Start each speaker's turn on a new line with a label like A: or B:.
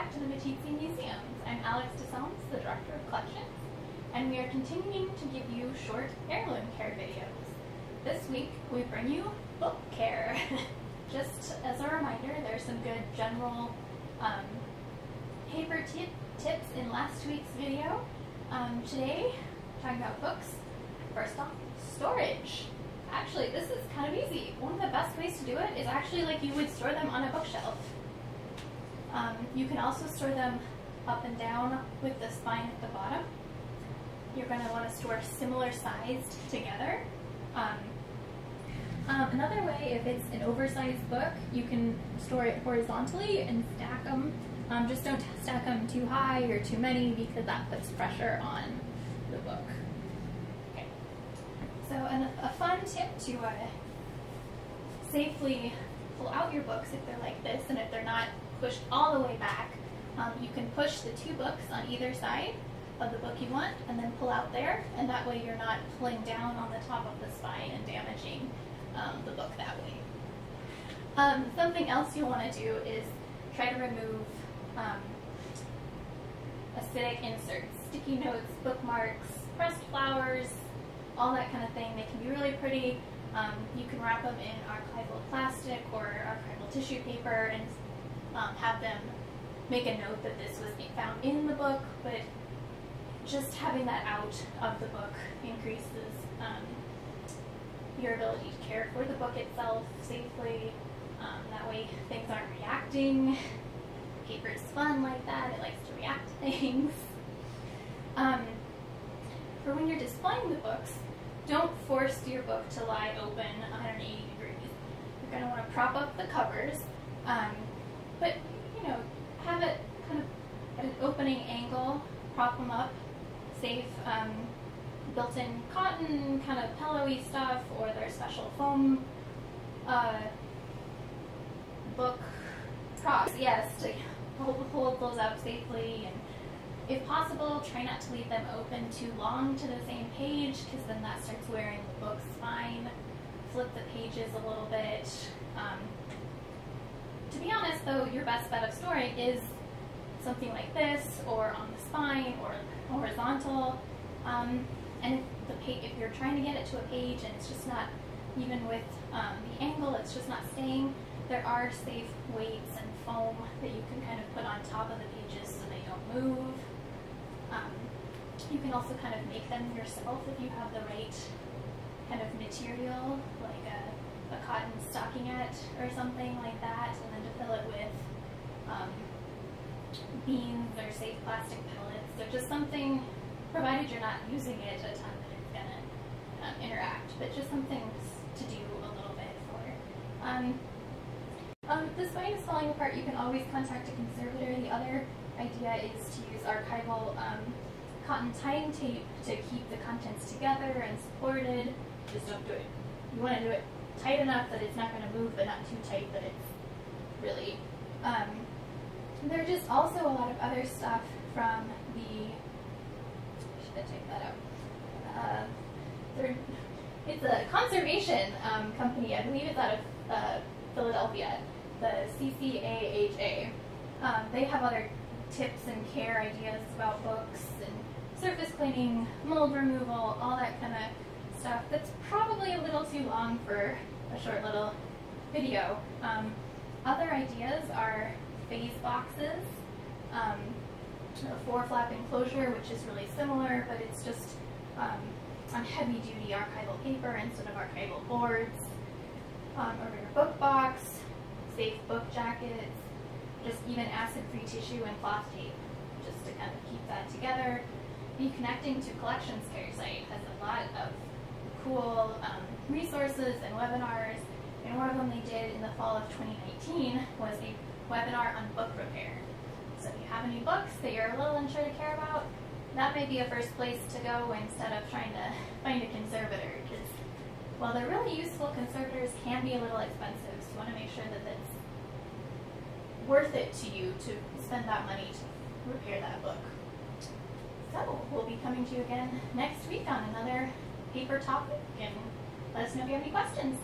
A: back to the Meeteetse Museum. I'm Alex DeSalms, the Director of Collections, and we are continuing to give you short heirloom care videos. This week, we bring you book care. Just as a reminder, there's some good general um, paper tip tips in last week's video. Um, today, talking about books. First off, storage. Actually, this is kind of easy. One of the best ways to do it is actually like you would store them on a bookshelf. Um, you can also store them up and down with the spine at the bottom. You're going to want to store similar sized together. Um, um, another way, if it's an oversized book, you can store it horizontally and stack them. Um, just don't stack them too high or too many because that puts pressure on the book. Okay. So an, a fun tip to uh, safely pull out your books if they're like this and if they're not pushed all the way back. Um, you can push the two books on either side of the book you want and then pull out there and that way you're not pulling down on the top of the spine and damaging um, the book that way. Um, something else you'll want to do is try to remove um, acidic inserts, sticky notes, bookmarks, pressed flowers, all that kind of thing. They can be really pretty. Um, you can wrap them in archival plastic or archival tissue paper and um, have them make a note that this was found in the book, but just having that out of the book increases um, your ability to care for the book itself safely. Um, that way things aren't reacting. Paper is fun like that, it likes to react to things. Um, for when you're displaying the books, don't force your book to lie open 180 degrees. You're going to want to prop up the covers, um, but you know, have it kind of at an opening angle, prop them up, safe, um, built-in cotton, kind of pillowy stuff, or their special foam uh, book props, yes, to hold, hold those up safely. And if possible, try not to leave them open too long to the same page, because then that starts wearing the book's spine. Flip the pages a little bit. Um, though, your best bet of storing is something like this, or on the spine, or horizontal. Um, and if, if you're trying to get it to a page and it's just not, even with um, the angle, it's just not staying, there are safe weights and foam that you can kind of put on top of the pages so they don't move. Um, you can also kind of make them yourself if you have the right kind of material, like a, or something like that, and then to fill it with um, beans or safe plastic pellets. So just something, provided you're not using it a ton that it's going to um, interact, but just something to do a little bit for. Um, um, if the spine is falling apart, you can always contact a conservator. The other idea is to use archival um, cotton tying tape to keep the contents together and supported. Just don't do it. You want to do it tight enough that it's not going to move, but not too tight that it's really um, there's just also a lot of other stuff from the, should I take that out? Uh, it's a conservation um, company, I believe it's out of uh, Philadelphia, the CCAHA. Um, they have other tips and care ideas about books and surface cleaning, mold removal, all that kind of stuff. That's probably a little too long for a short little video. Um, other ideas are phase boxes, um, a four flap enclosure, which is really similar, but it's just um, on heavy duty archival paper instead of archival boards, um, a rear book box, safe book jackets, just even acid-free tissue and cloth tape, just to kind of keep that together. Be connecting to Collections Care site has a lot of cool um, resources and webinars, and one of them they did in the fall of 2019 was a webinar on book repair. So if you have any books that you're a little unsure to care about, that may be a first place to go instead of trying to find a conservator. Because while they're really useful, conservators can be a little expensive. So you want to make sure that it's worth it to you to spend that money to repair that book. So we'll be coming to you again next week on another paper topic and let us know if you have any questions.